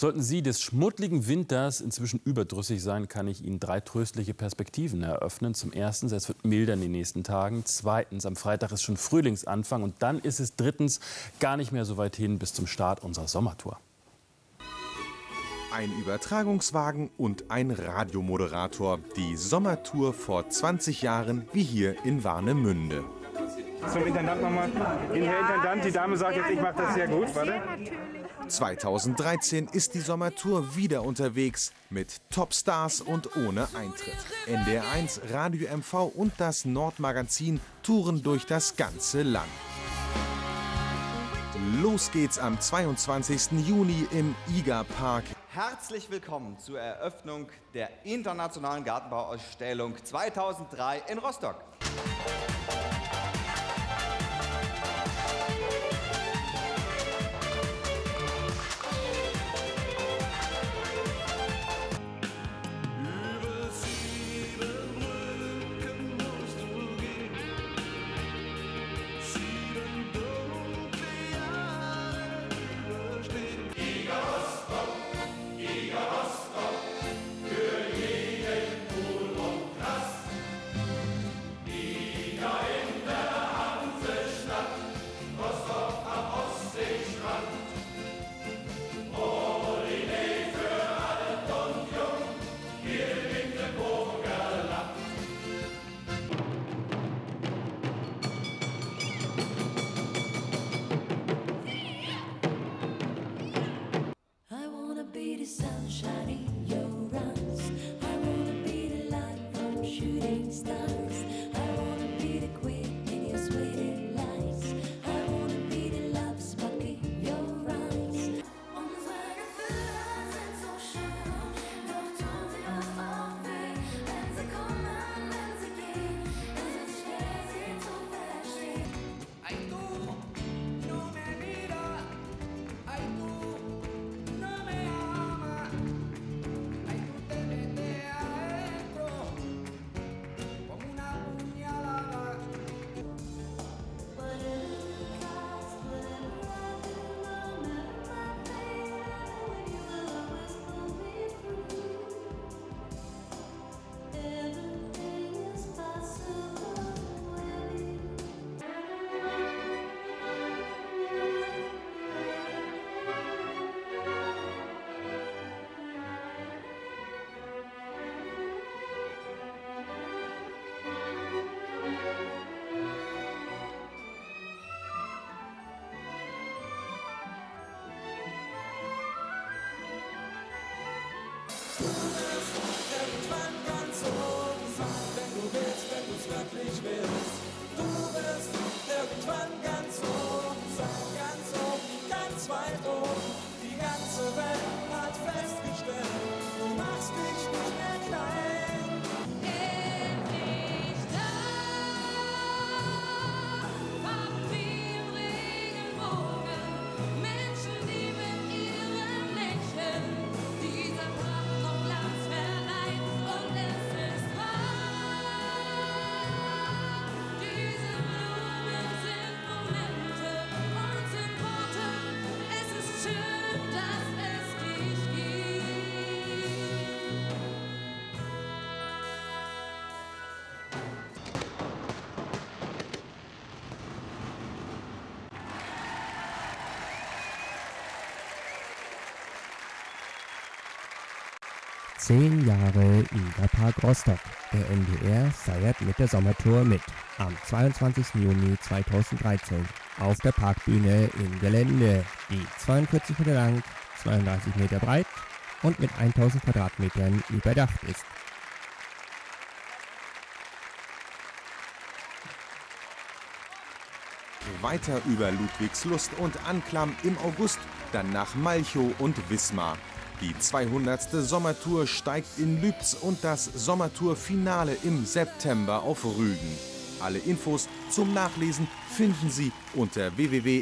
Sollten Sie des schmuddligen Winters inzwischen überdrüssig sein, kann ich Ihnen drei tröstliche Perspektiven eröffnen. Zum ersten, es wird milder in den nächsten Tagen. Zweitens, am Freitag ist schon Frühlingsanfang. Und dann ist es drittens gar nicht mehr so weit hin bis zum Start unserer Sommertour. Ein Übertragungswagen und ein Radiomoderator. Die Sommertour vor 20 Jahren wie hier in Warnemünde. Zum Intendant nochmal. Herr Intendant, die Dame sagt jetzt, ich mache das sehr gut. Warte. 2013 ist die Sommertour wieder unterwegs mit Topstars und ohne Eintritt. NDR1, Radio MV und das Nordmagazin touren durch das ganze Land. Los geht's am 22. Juni im IGA Park Herzlich willkommen zur Eröffnung der Internationalen Gartenbauausstellung 2003 in Rostock. Zehn Jahre Park Rostock. Der NDR feiert mit der Sommertour mit. Am 22. Juni 2013 auf der Parkbühne im Gelände, die 42 Meter lang, 32 Meter breit und mit 1000 Quadratmetern überdacht ist. Weiter über Ludwigslust und Anklam im August, dann nach Malchow und Wismar. Die 200. Sommertour steigt in Lübz und das Sommertour-Finale im September auf Rügen. Alle Infos zum Nachlesen finden Sie unter www.ndr.de-mv.